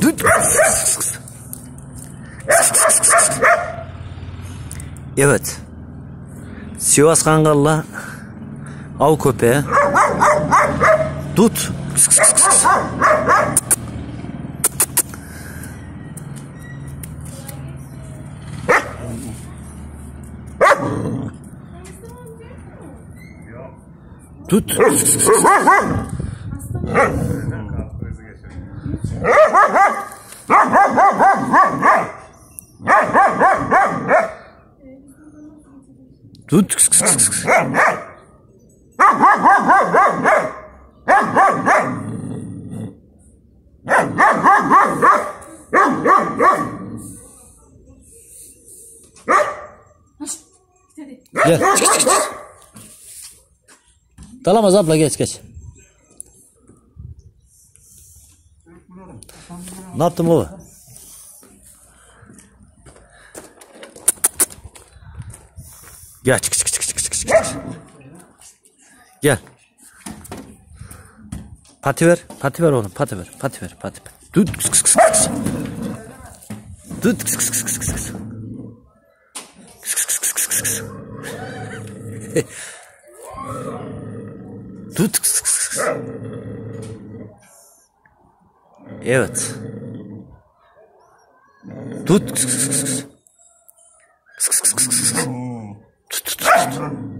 Tut. Evet. Sivas Kangal'la av köpeği. Tut. Tut. Tut. Gel. Dalamaz abla geç geç. Ne yaptın baba? Gel çık çık çık çık çık çık. Gel. Pati ver. Pati ver oğlum. Pati ver. Pati ver. Pati ver. Tut. Kıs kıs kıs kıs. Tut. Kıs kıs kıs kıs kıs kıs. Kıs kıs kıs kıs kıs. Tut. Kıs kıs kıs. Evet. Tut. Kıs kıs kıs kıs. Bastard!